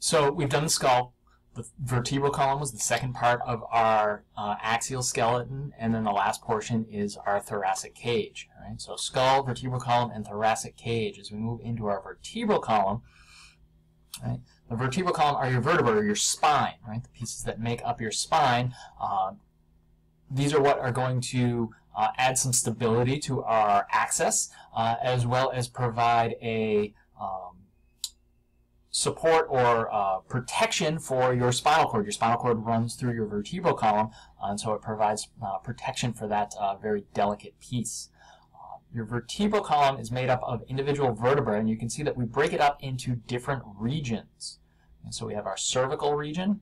So we've done the skull. The vertebral column was the second part of our uh, axial skeleton, and then the last portion is our thoracic cage. Right? So skull, vertebral column, and thoracic cage. As we move into our vertebral column, right, the vertebral column are your vertebrae, your spine, right? The pieces that make up your spine. Uh, these are what are going to uh, add some stability to our axis, uh, as well as provide a um, support or uh, protection for your spinal cord. Your spinal cord runs through your vertebral column, and so it provides uh, protection for that uh, very delicate piece. Uh, your vertebral column is made up of individual vertebrae, and you can see that we break it up into different regions. And so we have our cervical region,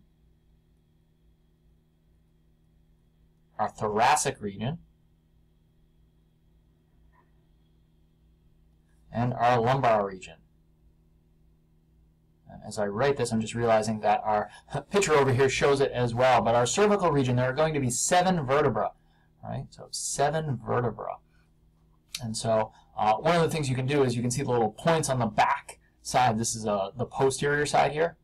our thoracic region, and our lumbar region. And as I write this, I'm just realizing that our picture over here shows it as well. But our cervical region, there are going to be seven vertebrae, right? So seven vertebrae. And so uh, one of the things you can do is you can see the little points on the back side. This is uh, the posterior side here.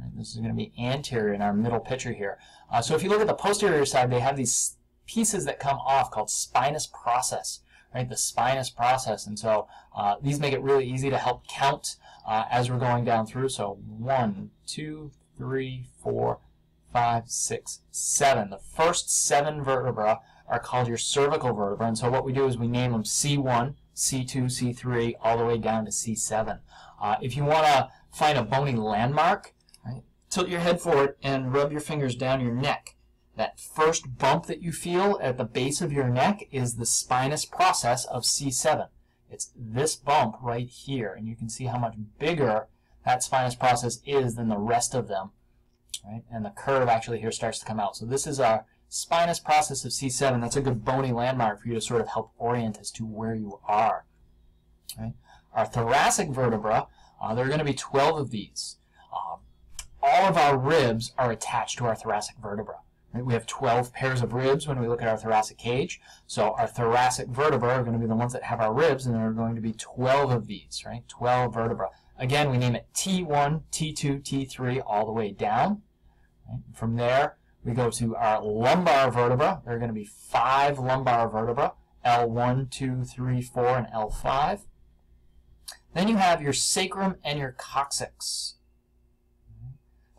Right? This is going to be anterior in our middle picture here. Uh, so if you look at the posterior side, they have these pieces that come off called spinous process right? The spinous process. And so uh, these make it really easy to help count uh, as we're going down through. So one, two, three, four, five, six, seven. The first seven vertebra are called your cervical vertebra. And so what we do is we name them C1, C2, C3, all the way down to C7. Uh, if you want to find a bony landmark, right, tilt your head forward and rub your fingers down your neck. That first bump that you feel at the base of your neck is the spinous process of C7. It's this bump right here, and you can see how much bigger that spinous process is than the rest of them. Right? And the curve actually here starts to come out. So this is our spinous process of C7. That's a good bony landmark for you to sort of help orient as to where you are. Right? Our thoracic vertebra, uh, there are going to be 12 of these. Uh, all of our ribs are attached to our thoracic vertebra. We have 12 pairs of ribs when we look at our thoracic cage. So our thoracic vertebrae are going to be the ones that have our ribs, and there are going to be 12 of these, right? 12 vertebrae. Again, we name it T1, T2, T3, all the way down. Right? From there, we go to our lumbar vertebra. There are going to be five lumbar vertebrae, L1, 2, 3, 4, and L5. Then you have your sacrum and your coccyx.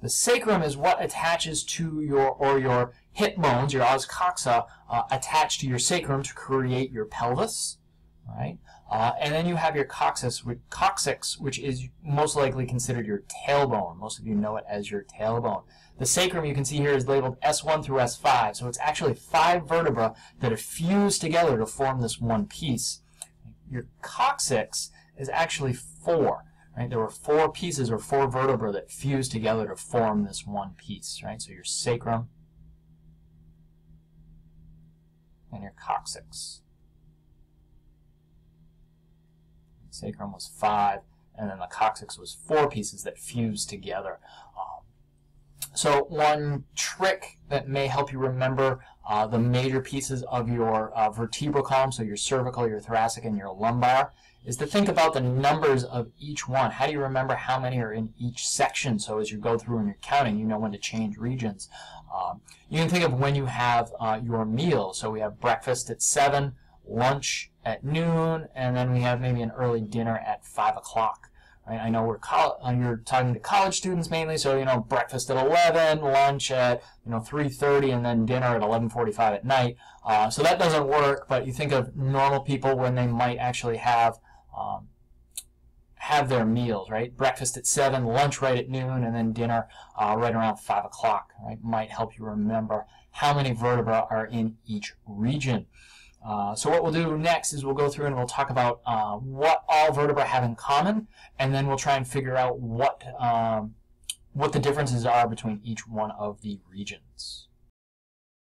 The sacrum is what attaches to your, or your hip bones, your os coxa, uh, attached to your sacrum to create your pelvis, right? Uh, and then you have your coccyx, coccyx, which is most likely considered your tailbone. Most of you know it as your tailbone. The sacrum you can see here is labeled S1 through S5, so it's actually five vertebrae that are fused together to form this one piece. Your coccyx is actually four. Right? There were four pieces or four vertebrae that fused together to form this one piece. Right? So your sacrum and your coccyx. Sacrum was five, and then the coccyx was four pieces that fused together. So one trick that may help you remember uh, the major pieces of your uh, vertebral column, so your cervical, your thoracic, and your lumbar, is to think about the numbers of each one. How do you remember how many are in each section? So as you go through and you're counting, you know when to change regions. Um, you can think of when you have uh, your meal. So we have breakfast at 7, lunch at noon, and then we have maybe an early dinner at 5 o'clock. Right? I know we're uh, you're talking to college students mainly, so you know breakfast at 11, lunch at you know 3:30, and then dinner at 11:45 at night. Uh, so that doesn't work. But you think of normal people when they might actually have um, have their meals, right? Breakfast at 7, lunch right at noon, and then dinner uh, right around 5 o'clock, right? Might help you remember how many vertebrae are in each region. Uh, so what we'll do next is we'll go through and we'll talk about uh, what all vertebrae have in common, and then we'll try and figure out what, um, what the differences are between each one of the regions.